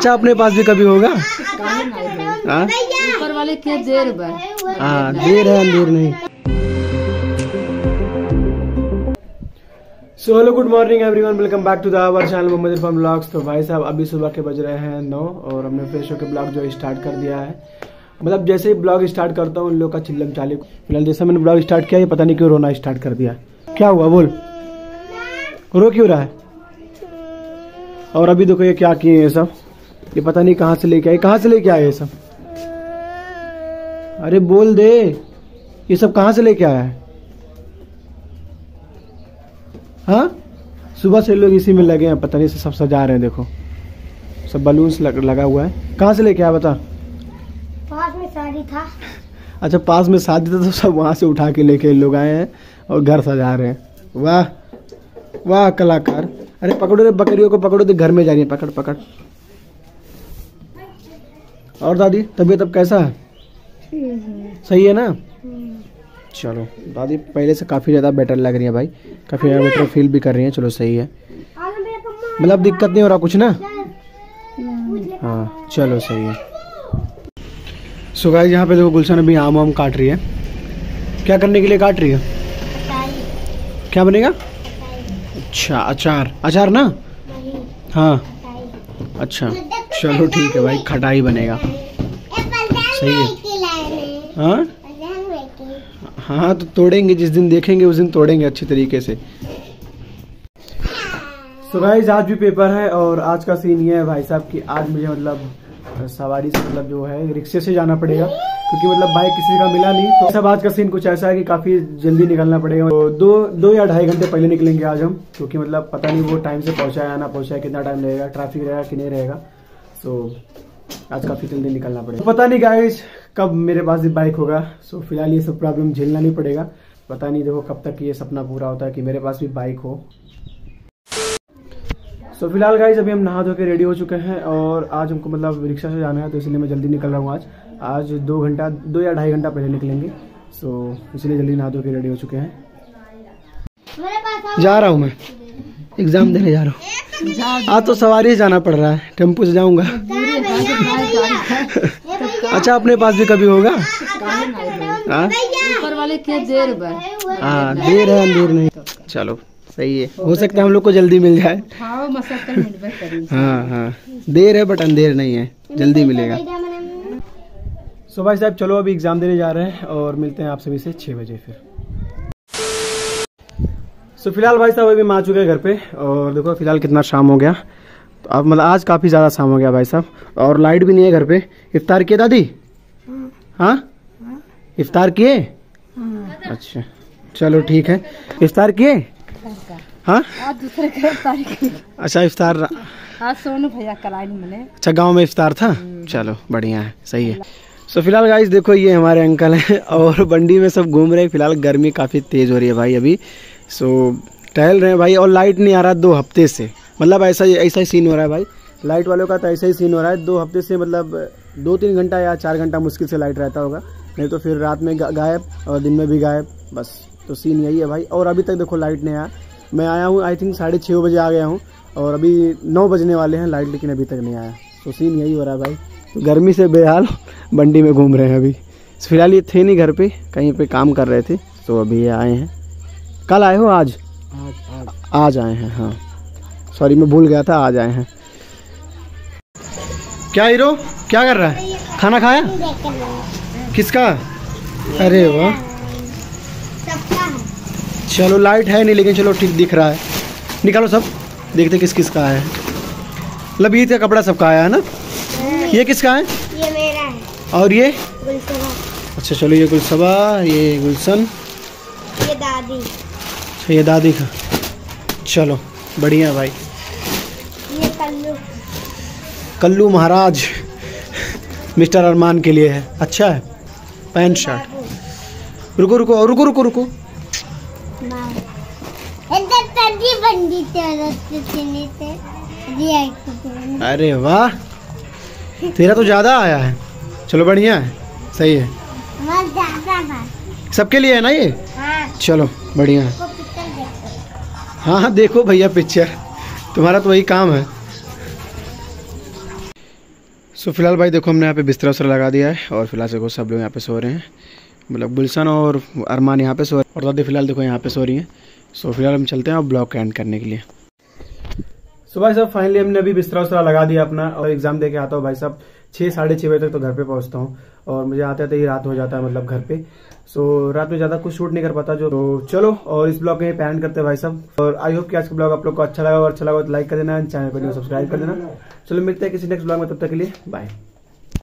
अच्छा अपने पास भी कभी होगा? होई? हाँ? ऊपर वाले के देर हाँ देर है अंधेर नहीं। So hello good morning everyone welcome back to the our channel Mohammed Irfan blogs तो भाई साहब अभी सुबह के बज रहे हैं नौ और हमने फ्रेश होकर ब्लॉग जो स्टार्ट कर दिया है। मतलब जैसे ही ब्लॉग स्टार्ट करता हूँ उन लोग का चिल्लम चाली। फ़िलहाल जैसे मैंने ब्लॉग स्टार्ट किया ये पता नहीं क्यों रोना स्टार्ट कर दिया। क्या हुआ? बोल। रो क्यों रहा है? और अभी देखो ये क्या किए ये सब। ये पता नहीं कहाँ से लेके आए कहाँ से लेके आए ये सब? अरे बोल दे ये सब कहाँ से लेके आया है? हाँ? सुबह से लोग इसी में लगे हैं पता नहीं से सब सजा रहे हैं देखो। सब बलून्स लग, लगा हुआ है। कहाँ से लेके आया बता? पास में शादी था। अच्छा पास में शादी था तो सब वहाँ से उठा के लेके लोग आए हैं और घर सजा रहे हैं। वाह वाह कलाकार। अरे पकड़ो रे बकरियों को पकड़ो तो घर में जा रही है। पकड़ पकड़। और दादी तबीयत अब कैसा है? सही है ना? चलो दादी पहले से काफ़ी ज़्यादा बेटर लग रही है भाई। काफ़ी ज़्यादा बेटर फील भी कर रही है चलो सही है। मतलब दिक्कत नहीं हो रहा कुछ ना? हाँ चलो सही है। सो गाइस यहाँ पे देखो गुलशन अभी आम वाम काट रही है। क्या करने के लिए काट रही है? क्या बनेगा? अच्छा अचार। अचार ना? हाँ। अच्छा। चलो ठीक है भाई, खटाई बनेगा। सही है। हाँ? हाँ तो तोड़ेंगे, जिस दिन देखेंगे, उस दिन तोड़ेंगे अच्छी तरीके से। सो गाइस आज भी पेपर है और आज का सीन ये है भाई साहब कि आज मुझे मतलब सवारी से मतलब जो है, रिक्शे से जाना पड़ेगा। क्योंकि मतलब बाइक किसी का मिला नहीं तो सब आज का सीन कुछ ऐसा है कि काफ़ी जल्दी निकलना पड़ेगा। तो दो दो या ढाई घंटे पहले निकलेंगे आज हम, क्योंकि मतलब पता नहीं वो टाइम से पहुँचा आना पहुँचा कितना टाइम रहेगा ट्रैफ़िक रहेगा कि नहीं रहेगा। सो आज काफ़ी जल्दी निकलना पड़ेगा। पता नहीं गाइस कब मेरे पास भी बाइक होगा। सो फ़िलहाल ये सब प्रॉब्लम झेलना नहीं पड़ेगा। पता नहीं देखो कब तक ये सपना पूरा होता है कि मेरे पास भी बाइक हो। सो so, फ़िलहाल गाइज़ अभी हम नहा धो के रेडी हो चुके हैं और आज हमको मतलब रिक्शा से जाना है तो इसलिए मैं जल्दी निकल रहा हूँ आज। आज दो घंटा दो या ढाई घंटा पहले निकलेंगे। सो so, इसलिए जल्दी नहा धो के रेडी हो चुके हैं। जा रहा हूँ मैं। एग्ज़ाम देने जा रहा हूँ। आज तो सवारी से जाना पड़ रहा है। टेंपो से जाऊँगा। अच्छा अपने पास भी कभी होगा? हाँ? ऊपर वाले के देर बा हाँ देर है अंधेर नहीं। चलो सही है। हो सकता है हम लोग को जल्दी मिल जाए। हाँ हाँ हाँ। देर है बट अंधेर नहीं है। जल्दी मिलेगा। सो भाई साहब चलो अभी एग्ज़ाम देने जा रहे हैं और मिलते हैं आप सभी से छः बजे फिर। सो फ़िलहाल भाई साहब अभी हम आ चुके हैं घर पे और देखो फ़िलहाल कितना शाम हो गया। तो अब मतलब आज काफ़ी ज़्यादा शाम हो गया भाई साहब और लाइट भी नहीं है घर पे। इफ्तार किए दादी? हाँ? इफ्तार किए? अच्छा चलो ठीक है। इफ्तार किए? हाँ? दूसरे अच्छा इफ्तार सोनू भैया अच्छा गाँव में इफ्तार था? चलो बढ़िया है सही है। सो so, फ़िलहाल गाइस देखो ये हमारे अंकल हैं और बंडी में सब घूम रहे हैं। फ़िलहाल गर्मी काफ़ी तेज़ हो रही है भाई अभी। सो टहल रहे हैं भाई और लाइट नहीं आ रहा दो हफ़्ते से। मतलब ऐसा ऐसा ही सीन हो रहा है भाई। लाइट वालों का तो ऐसा ही सीन हो रहा है। दो हफ़्ते से मतलब दो तीन घंटा या चार घंटा मुश्किल से लाइट रहता होगा। नहीं तो फिर रात में गायब और दिन में भी गायब। बस तो सीन यही है भाई। और अभी तक देखो लाइट नहीं आया। मैं आया हूँ आई थिंक साढ़े छः बजे आ गया हूँ। और अभी नौ बजने वाले हैं लाइट लेकिन अभी तक नहीं आया। तो सीन यही हो रहा है भाई। तो गर्मी से बेहाल बंडी में घूम रहे हैं अभी। फ़िलहाल ये थे नहीं घर पे, कहीं पे काम कर रहे थे। तो अभी आए हैं। कल आए हो आज? आज आए हैं हाँ। सॉरी मैं भूल गया था आज आए हैं। क्या हीरो? क्या कर रहा है? खाना खाया? किसका? अरे वाह। चलो लाइट है नहीं लेकिन चलो ठीक दिख रहा है। निकालो सब। देखते किस किस का है। मतलब ईद का कपड़ा सबका आया है ना? ये किसका है? ये मेरा है। और ये? अच्छा चलो ये गुलसबा ये गुलशन। ये दादी। ये दादी का। चलो बढ़िया भाई। ये कल्लू। कल्लू महाराज मिस्टर अरमान के लिए है। अच्छा है पैंट शर्ट। रुको रुको रुको रुको रुको। अरे वाह तेरा तो ज़्यादा आया है। चलो बढ़िया है सही है। सबके लिए है ना ये? हाँ। चलो बढ़िया है। हाँ हाँ देखो भैया पिक्चर तुम्हारा तो वही काम है। सो फ़िलहाल भाई देखो, हमने यहाँ पे बिस्तरा उस्तरा लगा दिया है और फ़िलहाल देखो, सब लोग यहाँ पे सो रहे हैं। मतलब गुलशन और अरमान यहाँ पे सो रहे हैं। और दादी फ़िलहाल देखो, यहाँ पे सो रही हैं। सो फ़िलहाल हम चलते हैं और ब्लॉग एंड करने के लिए। सो भाई साहब फाइनली हमने अभी बिस्तरा उस्तरा लगा दिया अपना और एग्ज़ाम दे आता हूँ भाई साहब। छः, साढ़े बजे तक तो घर पे पहुँचता हूँ। और मुझे आते आते ही रात हो जाता है मतलब घर पे। सो so, रात में ज़्यादा कुछ शूट नहीं कर पाता जो तो चलो और इस ब्लॉग में पैन करते हैं भाई साहब। और आई होप कि आज का ब्लॉग आप लोग को अच्छा लगा और अच्छा लगा तो लाइक कर देना चैनल पर सब्सक्राइब कर देना। चलो मिलते हैं किसी नेक्स्ट ब्लॉग में तब तक के लिए बाय